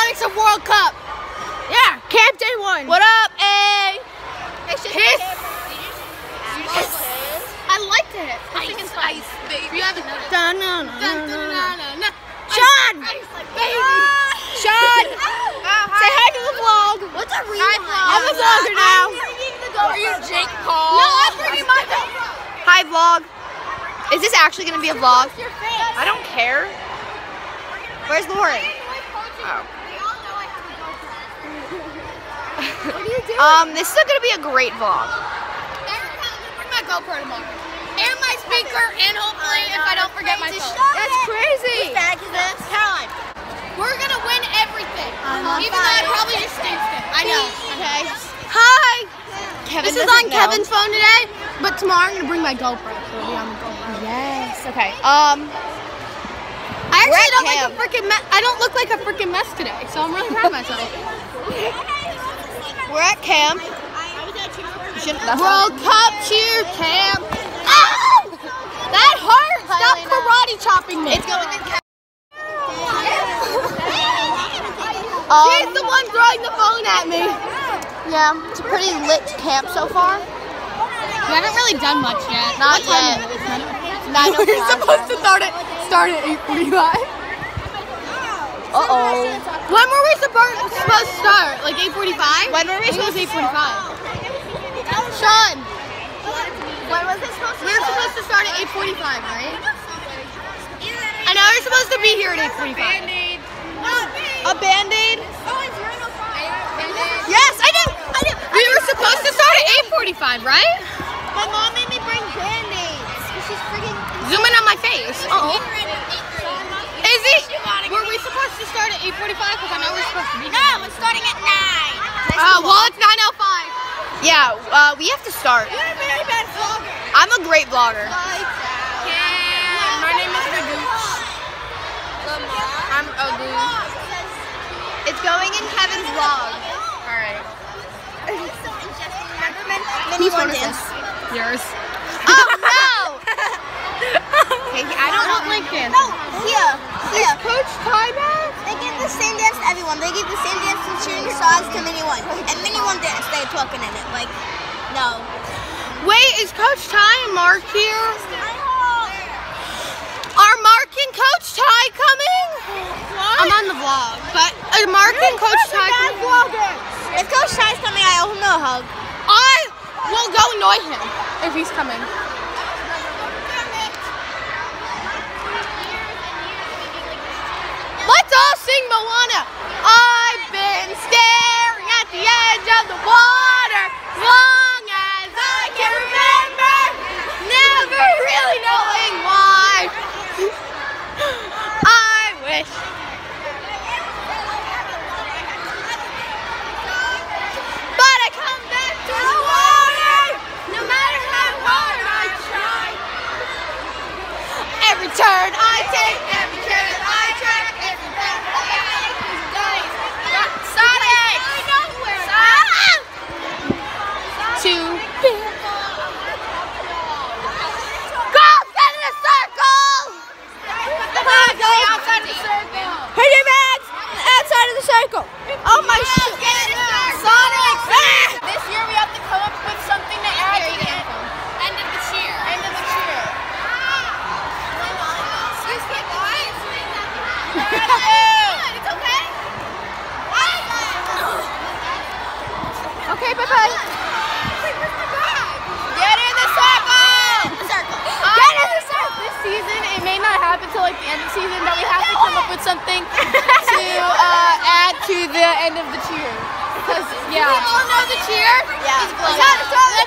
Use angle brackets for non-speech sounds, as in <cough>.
Sonics of World Cup. Yeah, Camp Day One. What up, A? Hiss. I like to hit. I think it's fun. baby. You haven't noticed. Dun, dun, dun, Dun, dun, dun. Sean! Ice, ice, baby. Sean! <laughs> Oh, Say hi to the vlog. What's a Hi, vlog. I'm a vlogger now. Are you Jake Paul? No, I'm bringing my GoPro. Hi, vlog. Is this actually going to be a vlog? I don't care. Where's Lauren? Oh. What are you doing? Um, this is going to be a great vlog. bring my GoPro tomorrow. And my speaker, and hopefully, if I don't forget my phone. That's crazy. bag is this? Caroline. We're gonna win everything. I'm Even though I probably just jinxed it. I know. Okay. Hi. Kevin this is doesn't on know. Kevin's phone today, but tomorrow I'm gonna bring my GoPro. So it'll be on the GoPro. Yes. Okay. Um, I actually don't like a freaking mess. I don't look like a freaking mess today, so I'm really proud of myself. <laughs> we're at camp. You shouldn't- that's World Cup cheer camp. Ow! That hurt. Stop karate chopping me. It's going in camp. <laughs> She's the one throwing the phone at me. yeah, it's a pretty lit camp so far. We haven't really done much yet. Not yet. it? <laughs> Nine oh We're supposed to start at start at 8:45. Uh oh. When were we supposed to start? Like 8:45? When were we I think it was supposed to 8:45. Sean, When was this supposed to we were supposed to start at 8:45, right? I know we're supposed to be here at 8:45. A band-aid? Yes, I knew. I knew. We were supposed to start at 8:45, right? My mom made me bring band-aids. She's freaking... Zoom in on my face. Oh. Is it? Were we supposed to start at 8:45? Because I know we're supposed to be. No, it's starting at 9. Uh, well, it's 9:05. Yeah, uh, we have to start. You're a very bad vlogger. I'm a great vlogger. My name is Magooch. I'm ugly. It's going in Kevin's vlog. Alright. Mini one dance. Yours. Oh no! <laughs> Hey, I I don't don't know. like dancing. No, here, here. Coach Ty back? They give the same dance to everyone. They give the same dance to cheering stars to Mini One. And Mini One dance, they're talking in it. Like, no. Wait, is Coach Ty and Mark here? Are Mark and Coach Ty coming? I'm on the vlog, but are Mark and Coach Ty coming? If Coach Ty's coming, I owe him a hug. I will go annoy him if he's coming. Let's all sing Moana. I've been staring at the edge of the water long as I can remember, never really knowing why. I wish. But I come back to the water, no matter how hard I try. Every turn I take, every turn I track, every turn I make is nice. Sonic! I know where Sonic! To be. Go! Get in a circle! Go outside the circle! Put your bags outside of the circle. Oh my shit! Sonic! This year we have to come up with something to add to the end of the cheer. End of the cheer. Excuse me, guys. It's okay? Okay, bye-bye. Get in the circle! Circle. Get in the circle! This season, it happen till like the end of the season, but we have to come up with something to uh, add to the end of the cheer. Because, yeah. We all know the cheer? Yeah. It's to